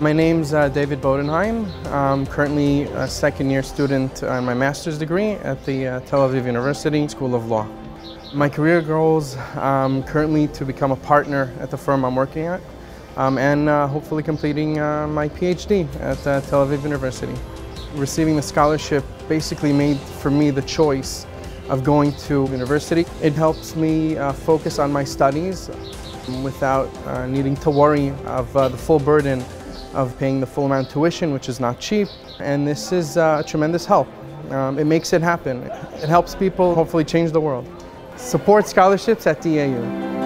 My name's uh, David Bodenheim. I'm currently a second year student on my master's degree at the uh, Tel Aviv University School of Law. My career goals um, currently to become a partner at the firm I'm working at um, and uh, hopefully completing uh, my PhD at uh, Tel Aviv University. Receiving the scholarship basically made for me the choice of going to university. It helps me uh, focus on my studies without needing to worry of the full burden of paying the full amount of tuition, which is not cheap. And this is a tremendous help. Um, it makes it happen. It helps people hopefully change the world. Support scholarships at TAU.